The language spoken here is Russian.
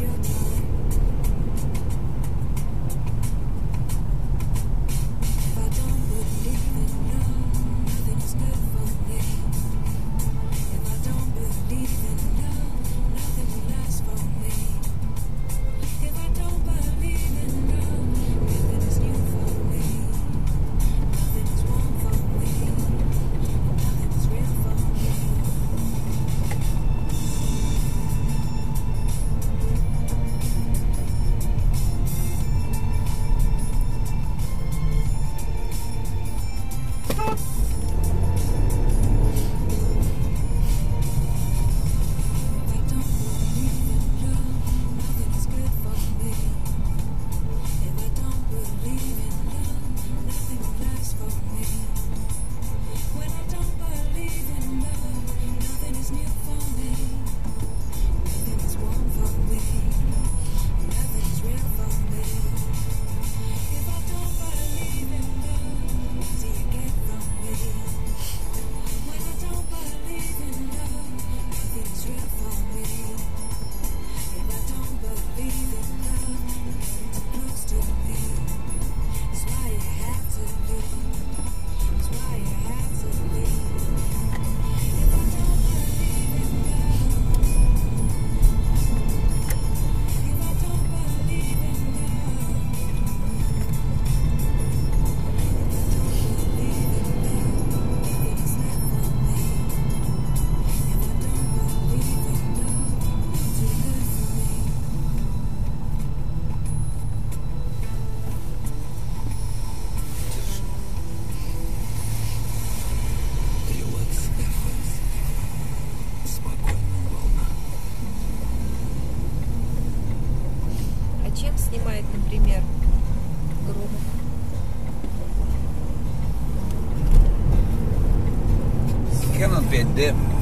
you. Снимает, например, Громов? Canon 5D.